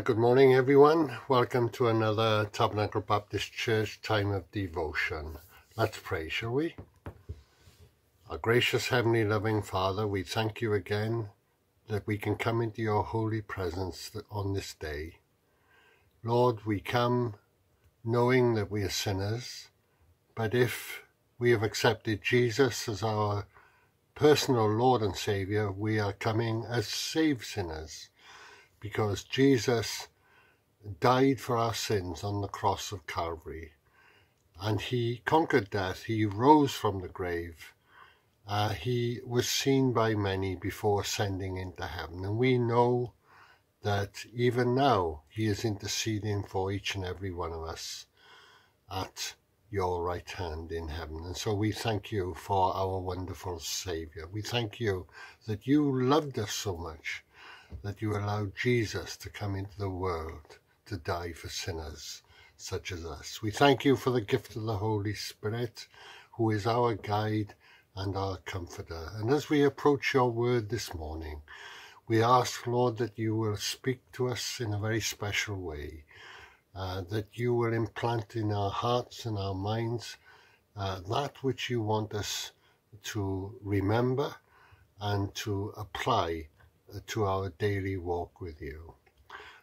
Well, good morning, everyone. Welcome to another Tabernacle Baptist Church time of devotion. Let's pray, shall we? Our gracious, heavenly, loving Father, we thank you again that we can come into your holy presence on this day. Lord, we come knowing that we are sinners, but if we have accepted Jesus as our personal Lord and Saviour, we are coming as saved sinners because Jesus died for our sins on the cross of Calvary and he conquered death. He rose from the grave. Uh, he was seen by many before ascending into heaven. And we know that even now he is interceding for each and every one of us at your right hand in heaven. And so we thank you for our wonderful Saviour. We thank you that you loved us so much that you allowed Jesus to come into the world to die for sinners such as us. We thank you for the gift of the Holy Spirit, who is our guide and our comforter. And as we approach your word this morning, we ask, Lord, that you will speak to us in a very special way, uh, that you will implant in our hearts and our minds uh, that which you want us to remember and to apply to our daily walk with you.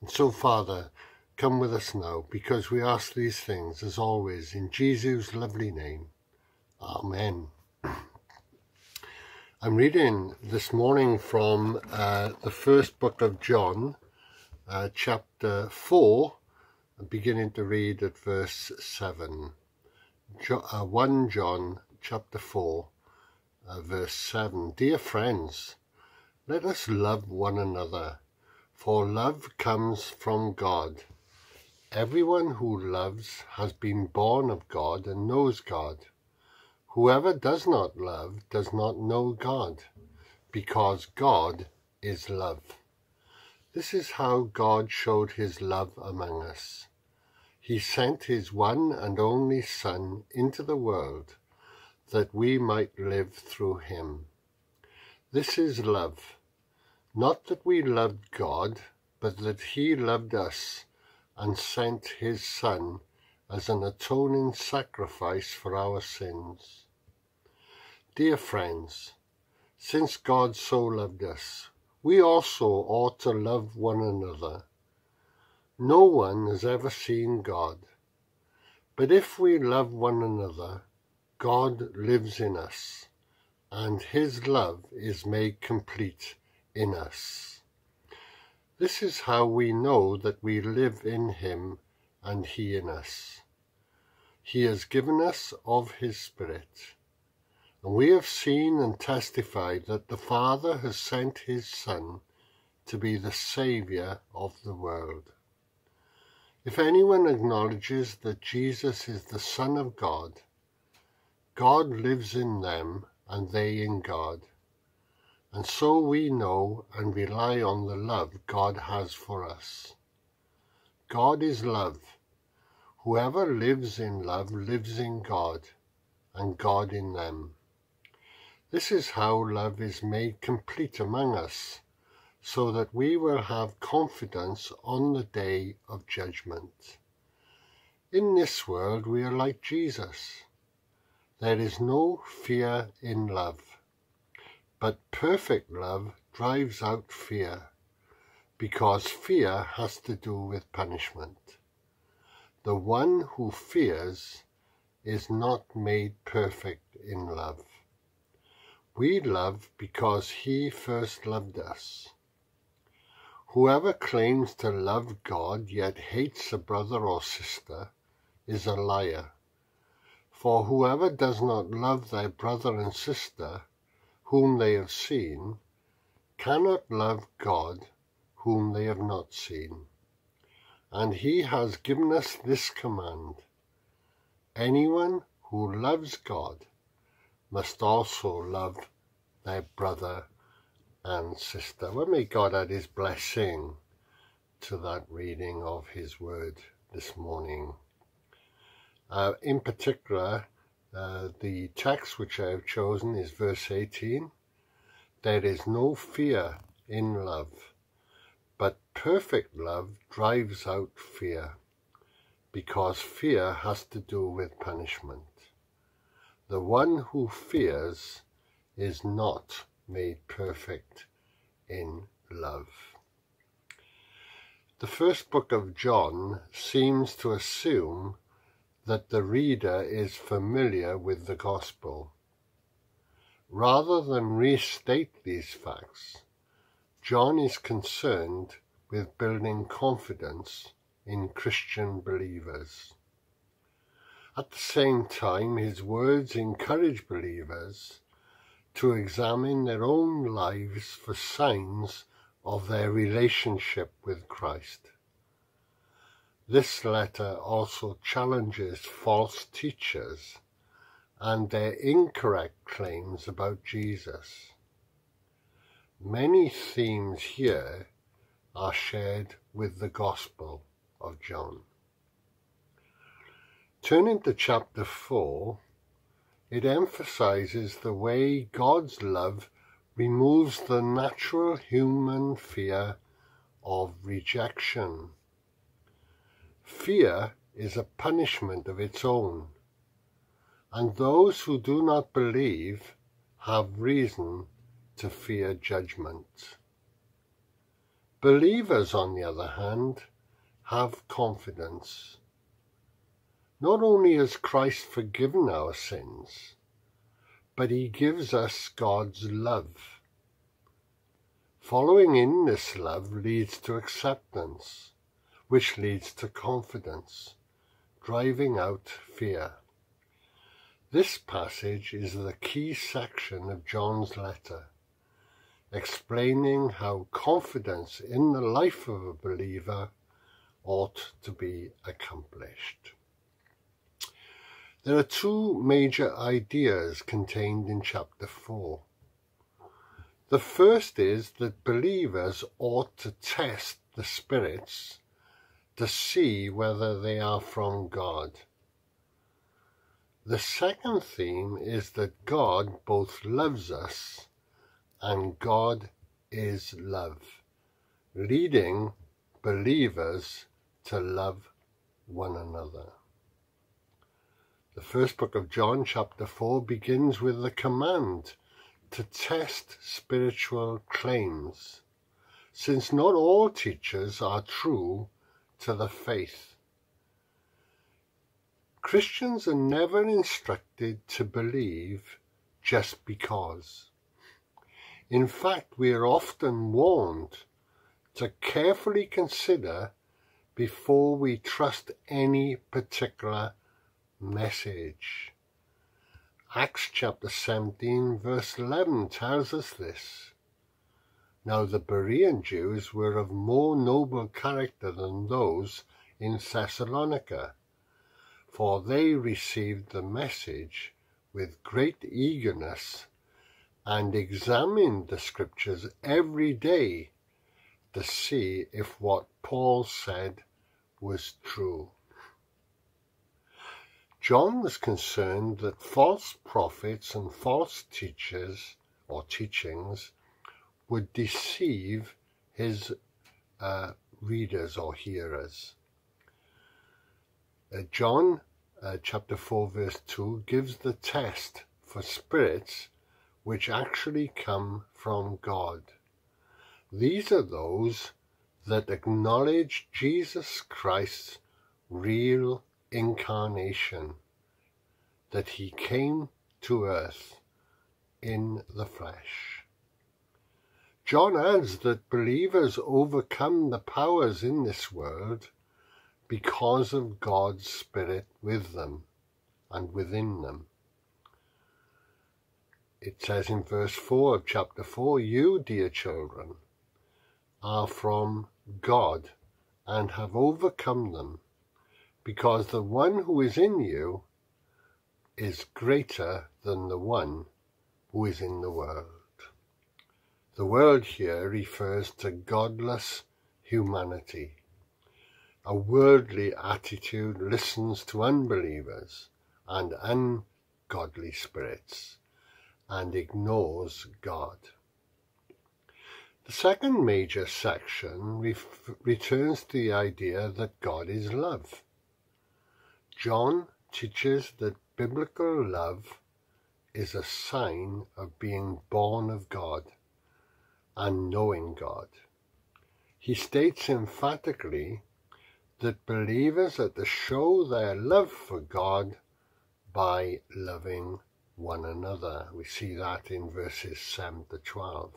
And so, Father, come with us now, because we ask these things, as always, in Jesus' lovely name. Amen. I'm reading this morning from uh, the first book of John, uh, chapter 4, beginning to read at verse 7. Jo uh, 1 John chapter 4, uh, verse 7. Dear friends, let us love one another, for love comes from God. Everyone who loves has been born of God and knows God. Whoever does not love does not know God, because God is love. This is how God showed his love among us. He sent his one and only Son into the world that we might live through him. This is love not that we loved God, but that he loved us and sent his Son as an atoning sacrifice for our sins. Dear friends, since God so loved us, we also ought to love one another. No one has ever seen God, but if we love one another, God lives in us, and his love is made complete in us. This is how we know that we live in him and he in us. He has given us of his Spirit. And we have seen and testified that the Father has sent his Son to be the Saviour of the world. If anyone acknowledges that Jesus is the Son of God, God lives in them and they in God. And so we know and rely on the love God has for us. God is love. Whoever lives in love lives in God, and God in them. This is how love is made complete among us, so that we will have confidence on the day of judgment. In this world we are like Jesus. There is no fear in love. But perfect love drives out fear, because fear has to do with punishment. The one who fears is not made perfect in love. We love because he first loved us. Whoever claims to love God yet hates a brother or sister is a liar. For whoever does not love their brother and sister whom they have seen cannot love God whom they have not seen. And he has given us this command. Anyone who loves God must also love their brother and sister. Well, may God add his blessing to that reading of his word this morning. Uh, in particular, uh, the text which I have chosen is verse 18. There is no fear in love, But perfect love drives out fear, because fear has to do with punishment. The one who fears is not made perfect in love. The first book of John seems to assume that the reader is familiar with the gospel. Rather than restate these facts, John is concerned with building confidence in Christian believers. At the same time, his words encourage believers to examine their own lives for signs of their relationship with Christ. This letter also challenges false teachers and their incorrect claims about Jesus. Many themes here are shared with the Gospel of John. Turning to chapter 4, it emphasizes the way God's love removes the natural human fear of rejection. Fear is a punishment of its own, and those who do not believe have reason to fear judgment. Believers, on the other hand, have confidence not only has Christ forgiven our sins, but he gives us God's love. Following in this love leads to acceptance, which leads to confidence, driving out fear. This passage is the key section of John's letter, explaining how confidence in the life of a believer ought to be accomplished. There are two major ideas contained in chapter 4. The first is that believers ought to test the spirits to see whether they are from God. The second theme is that God both loves us and God is love, leading believers to love one another. The first book of John, chapter 4, begins with the command to test spiritual claims, since not all teachers are true to the faith. Christians are never instructed to believe just because. In fact, we are often warned to carefully consider before we trust any particular message. Acts chapter 17 verse 11 tells us this. Now the Berean Jews were of more noble character than those in Thessalonica, for they received the message with great eagerness and examined the scriptures every day to see if what Paul said was true. John was concerned that false prophets and false teachers or teachings would deceive his uh, readers or hearers. Uh, John uh, chapter 4 verse 2 gives the test for spirits which actually come from God. These are those that acknowledge Jesus Christ's real incarnation, that he came to earth in the flesh. John adds that believers overcome the powers in this world because of God's Spirit with them and within them. It says in verse 4 of chapter 4, You, dear children, are from God and have overcome them because the one who is in you is greater than the one who is in the world. The world here refers to godless humanity. A worldly attitude listens to unbelievers and ungodly spirits and ignores God. The second major section returns to the idea that God is love. John teaches that biblical love is a sign of being born of God and knowing God. He states emphatically that believers are to show their love for God by loving one another. We see that in verses 7 to 12.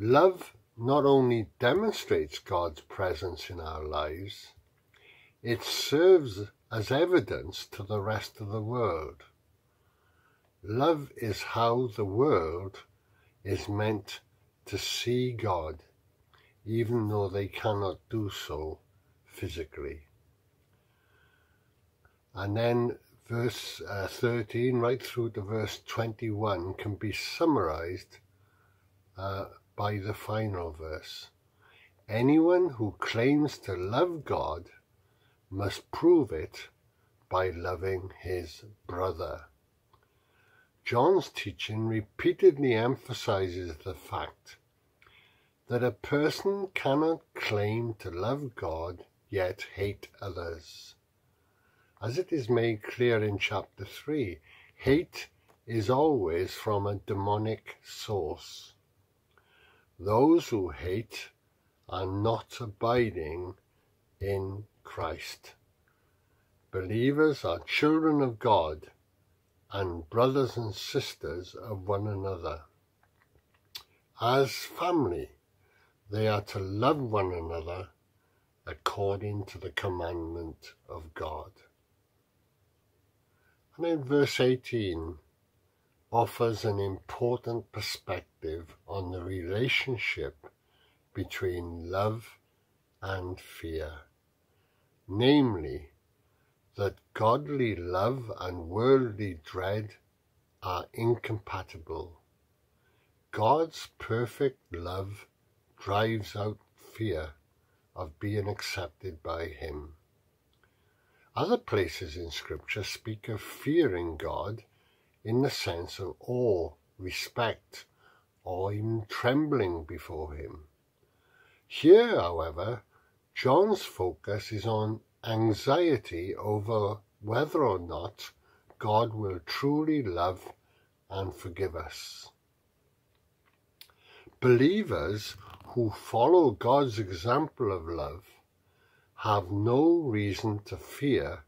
Love not only demonstrates God's presence in our lives, it serves as evidence to the rest of the world. Love is how the world is meant to see God, even though they cannot do so physically. And then verse uh, 13 right through to verse 21 can be summarized uh, by the final verse. Anyone who claims to love God must prove it by loving his brother. John's teaching repeatedly emphasizes the fact that a person cannot claim to love God yet hate others. As it is made clear in chapter 3, hate is always from a demonic source. Those who hate are not abiding in Christ. Believers are children of God and brothers and sisters of one another. As family, they are to love one another according to the commandment of God. And in verse 18, offers an important perspective on the relationship between love and fear, namely, that godly love and worldly dread are incompatible. God's perfect love drives out fear of being accepted by Him. Other places in Scripture speak of fearing God in the sense of awe, respect, or even trembling before him. Here, however, John's focus is on anxiety over whether or not God will truly love and forgive us. Believers who follow God's example of love have no reason to fear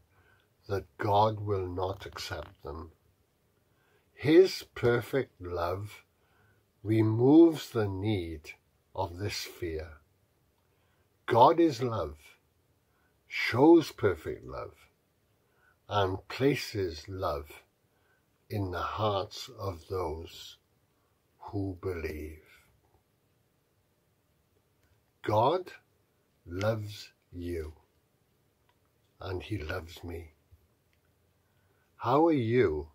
that God will not accept them. His perfect love removes the need of this fear. God is love, shows perfect love, and places love in the hearts of those who believe. God loves you, and He loves me. How are you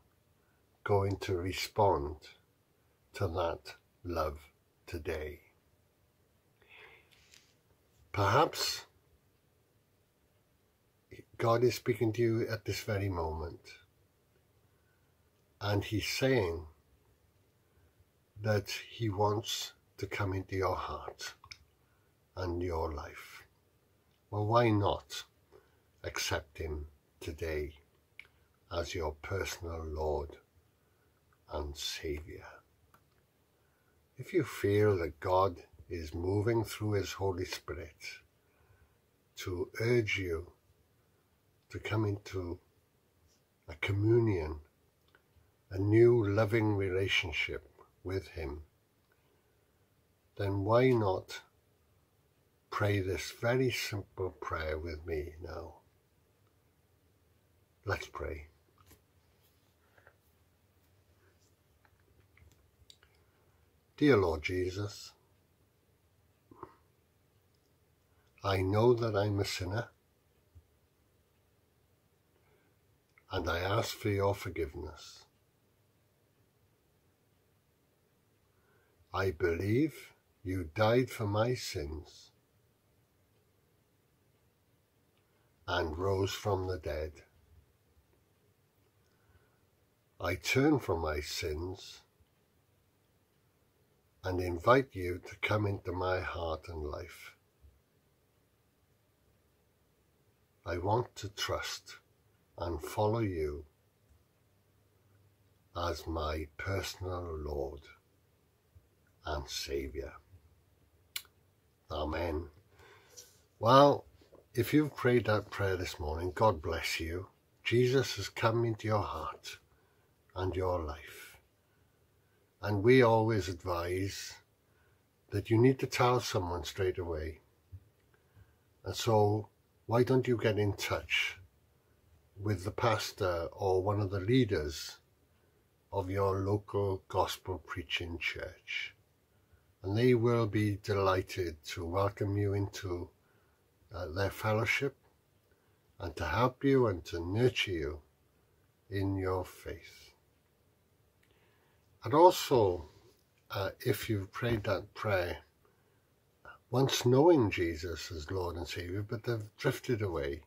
going to respond to that love today. Perhaps God is speaking to you at this very moment and he's saying that he wants to come into your heart and your life. Well, why not accept him today as your personal Lord and Saviour. If you feel that God is moving through His Holy Spirit to urge you to come into a communion, a new loving relationship with Him, then why not pray this very simple prayer with me now? Let's pray. Dear Lord Jesus, I know that I'm a sinner and I ask for your forgiveness. I believe you died for my sins and rose from the dead. I turn from my sins and invite you to come into my heart and life. I want to trust and follow you as my personal Lord and Saviour. Amen. Well, if you've prayed that prayer this morning, God bless you. Jesus has come into your heart and your life. And we always advise that you need to tell someone straight away. And so why don't you get in touch with the pastor or one of the leaders of your local gospel preaching church? And they will be delighted to welcome you into uh, their fellowship and to help you and to nurture you in your faith. And also, uh, if you've prayed that prayer, once knowing Jesus as Lord and Saviour, but they've drifted away,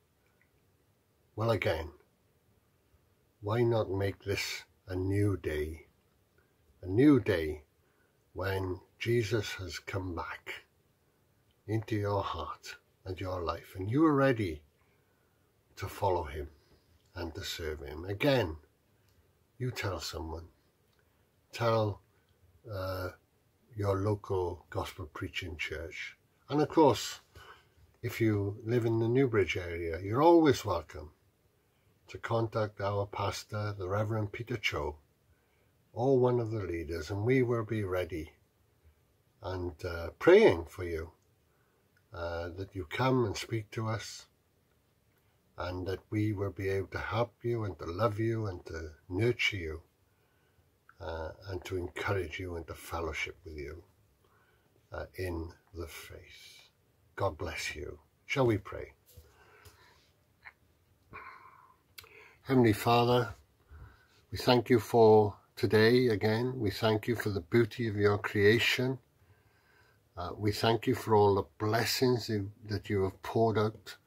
well, again, why not make this a new day? A new day when Jesus has come back into your heart and your life, and you are ready to follow him and to serve him. Again, you tell someone. Tell uh, your local gospel preaching church. And of course, if you live in the Newbridge area, you're always welcome to contact our pastor, the Reverend Peter Cho, or one of the leaders, and we will be ready and uh, praying for you uh, that you come and speak to us and that we will be able to help you and to love you and to nurture you uh, and to encourage you and to fellowship with you uh, in the faith. God bless you. Shall we pray? Heavenly Father, we thank you for today again. We thank you for the beauty of your creation. Uh, we thank you for all the blessings that you have poured out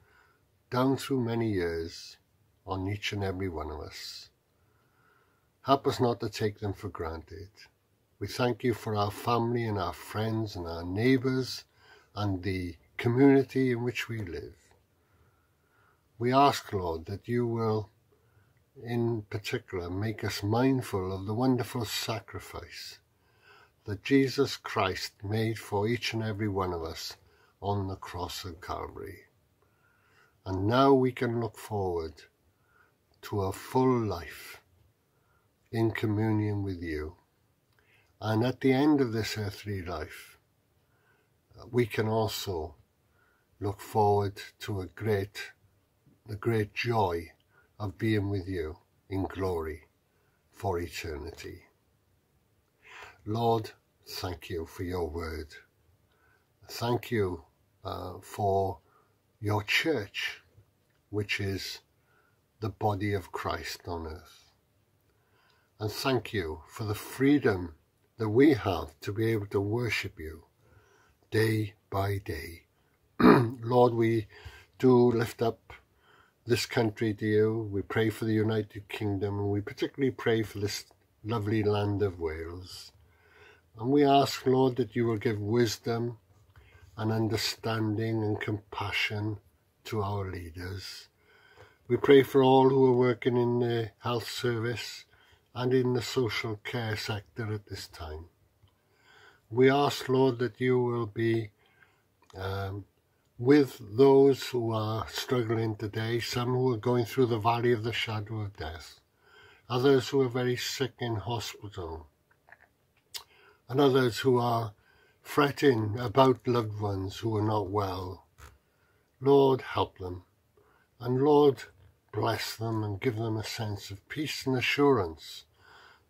down through many years on each and every one of us. Help us not to take them for granted. We thank you for our family and our friends and our neighbours and the community in which we live. We ask, Lord, that you will, in particular, make us mindful of the wonderful sacrifice that Jesus Christ made for each and every one of us on the cross of Calvary. And now we can look forward to a full life in communion with you. And at the end of this earthly life, we can also look forward to a great, the great joy of being with you in glory for eternity. Lord, thank you for your word. Thank you uh, for your church, which is the body of Christ on earth. And thank you for the freedom that we have to be able to worship you day by day. Lord, we do lift up this country to you. We pray for the United Kingdom and we particularly pray for this lovely land of Wales. And we ask, Lord, that you will give wisdom and understanding and compassion to our leaders. We pray for all who are working in the health service and in the social care sector at this time. We ask, Lord, that you will be um, with those who are struggling today, some who are going through the valley of the shadow of death, others who are very sick in hospital, and others who are fretting about loved ones who are not well. Lord, help them. And Lord, bless them and give them a sense of peace and assurance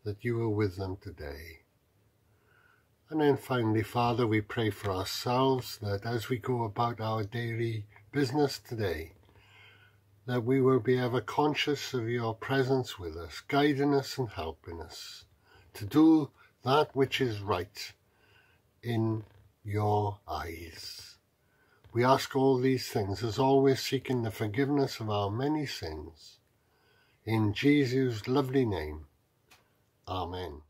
that you are with them today. And then finally, Father, we pray for ourselves that as we go about our daily business today, that we will be ever conscious of your presence with us, guiding us and helping us to do that which is right in your eyes. We ask all these things as always seeking the forgiveness of our many sins. In Jesus' lovely name. Amen.